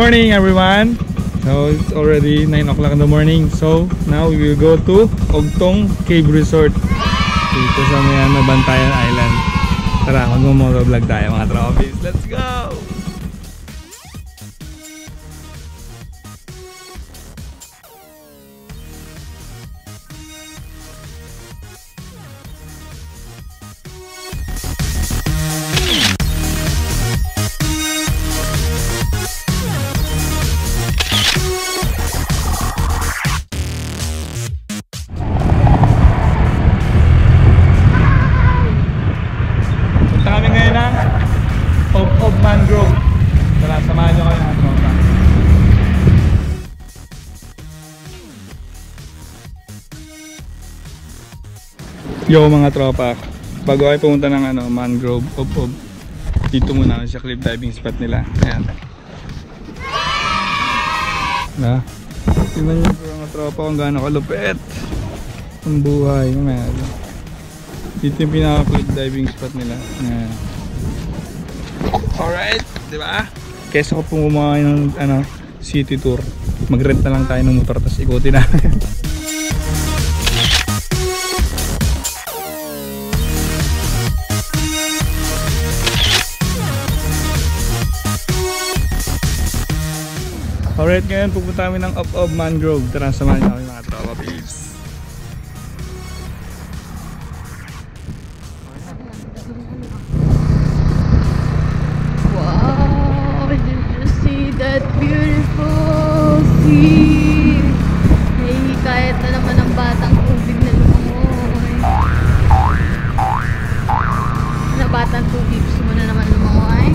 Morning everyone! So it's already 9 o'clock in the morning. So now we will go to Ogtong Cave Resort. Dito sa may ano, Bantayan Island. Tara, mag-motovlog tayo mga trophies. Let's go! Ng Ob Ob Mangrove. Tara, samahan nyo kami mga tropa. Yo mga tropa, bago kayo pumunta ng ano, Mangrove Ob Ob, dito muna sa cliff diving spot nila. Ayan. Na. Tingnan po mga tropa kung gaano kalupit ang buhay. Ayan. Dito yung pinaka cliff diving spot nila. Ayan. Alright, di ba? Kesa ko pong gumawa ng ano, city tour, mag-rent na lang tayo ng motor tapos ikutin namin. Alright, ngayon pupunta kami ng Up Up Mangrove. Tara, samahan niyo kami mga tropa peeps. That beautiful sea? Hey, kahit na naman ang batang tubig na lumangoy. Na batang tubig, gusto mo na naman lumangoy?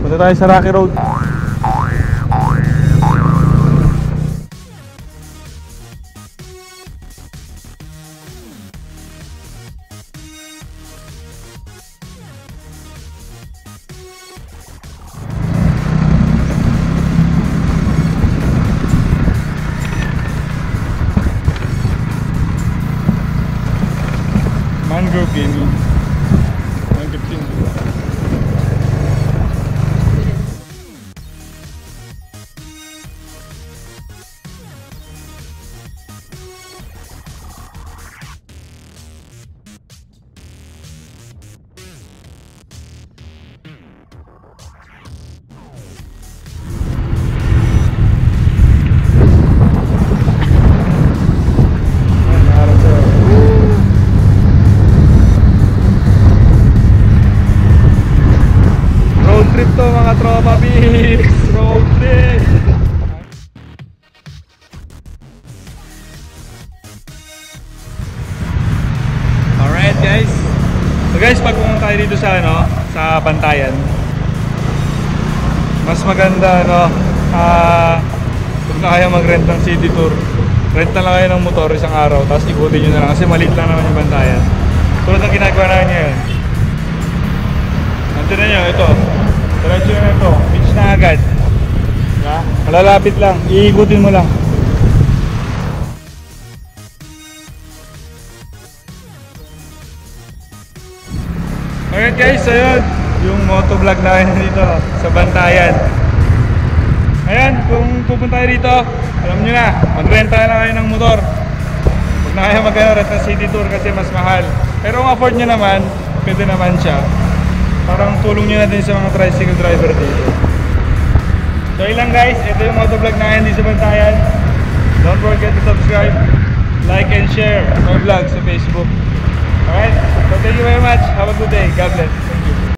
Punta tayo sa Rocky Road. Mangrove Gaming. Trip to mga tropa peeps! Road trip! Alright guys. So guys, pag pumunta tayo dito sa ano, sa Bantayan. Mas maganda ano, ah kung na kaya mag-rent ng city tour. Rent na lang kayo ng motor isang araw, tapos ikutin nyo na lang kasi maliit lang naman yung Bantayan. Tulad ng ginagawa namin ngayon. Na nyo, ito. Diretso na ito. Beach na agad. Diba? Malalapit lang. Iikutin mo lang. Alright guys, ayun. Yung motovlog namin dito sa Bantayan. Ayan, kung pupunta kayo dito, alam nyo na, magrenta na kayo ng motor. Huwag na kayo mag-rent ng city tour kasi mas mahal. Pero kung afford nyo naman, pwede naman siya. Parang tulong nyo na din sa mga tricycle driver dito. So yun lang guys, ito yung motovlog namin dito sa Bantayan. Don't forget to subscribe, like and share my vlog sa Facebook. Alright, so thank you very much. Have a good day. God bless.